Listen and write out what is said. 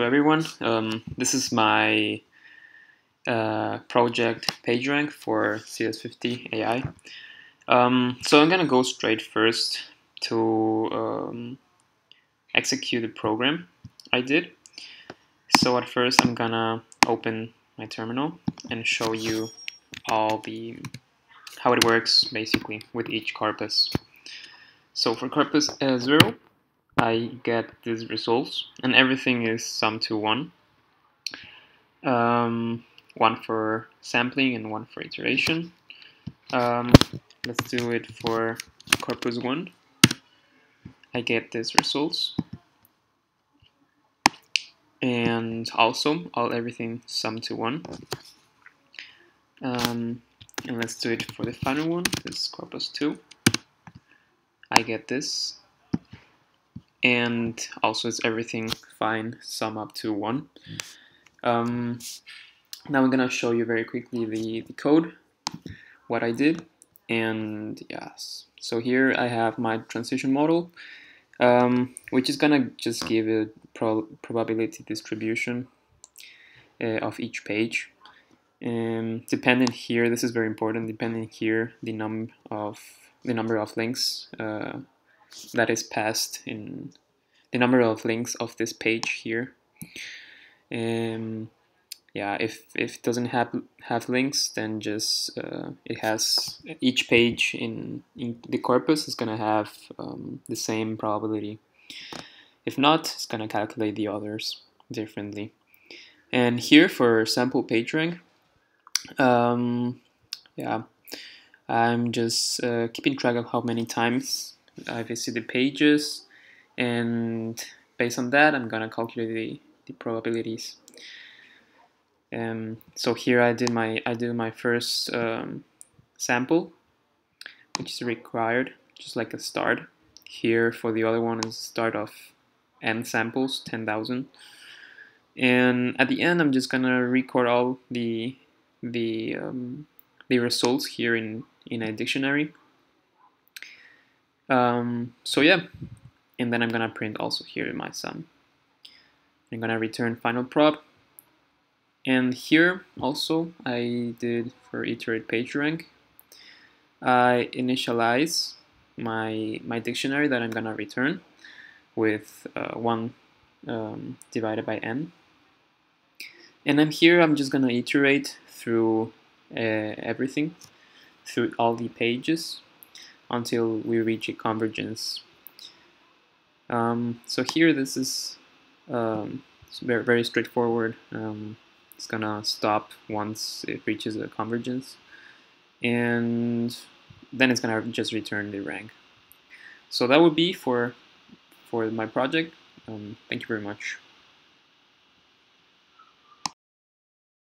to everyone. Um, this is my uh, project PageRank for CS50 AI. Um, so I'm gonna go straight first to um, execute the program I did. So at first I'm gonna open my terminal and show you all the how it works basically with each corpus. So for corpus A0 I get these results and everything is sum to one. Um, one for sampling and one for iteration. Um, let's do it for corpus 1. I get these results. And also, all everything sum to 1. Um, and let's do it for the final one, this corpus 2. I get this and also it's everything fine sum up to one. Um, now I'm gonna show you very quickly the, the code what I did and yes. So here I have my transition model um, which is gonna just give a pro probability distribution uh, of each page. Um, dependent here this is very important depending here the num of the number of links uh, that is passed in the number of links of this page here. Um, yeah, if, if it doesn't have have links, then just uh, it has each page in, in the corpus is gonna have um, the same probability. If not, it's gonna calculate the others differently. And here for sample page rank, um, yeah, I'm just uh, keeping track of how many times I visit the pages and based on that I'm gonna calculate the, the probabilities. Um, so here I did my I did my first um, sample which is required just like a start. Here for the other one is start of n samples 10,000 and at the end I'm just gonna record all the the um, the results here in in a dictionary um, so yeah, and then I'm gonna print also here in my sum. I'm gonna return final prop. And here also I did for iterate page rank. I initialize my my dictionary that I'm gonna return with uh, one um, divided by n. And then here I'm just gonna iterate through uh, everything, through all the pages until we reach a convergence. Um, so here this is um, very, very straightforward. Um, it's gonna stop once it reaches a convergence and then it's gonna just return the rank. So that would be for for my project. Um, thank you very much.